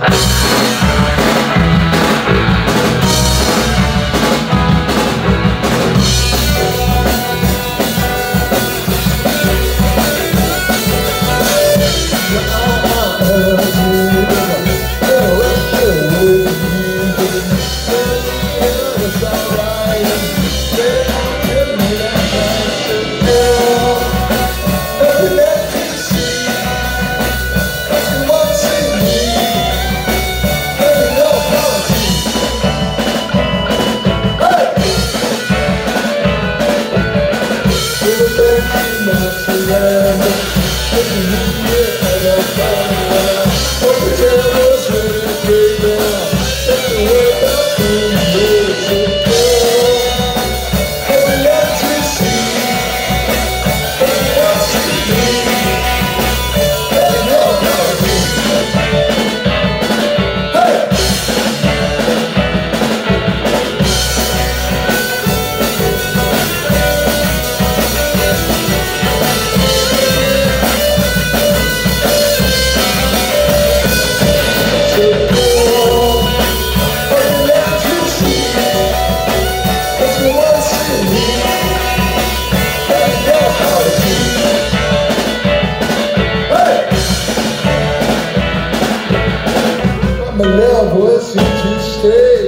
Yeah. me levo a esteja.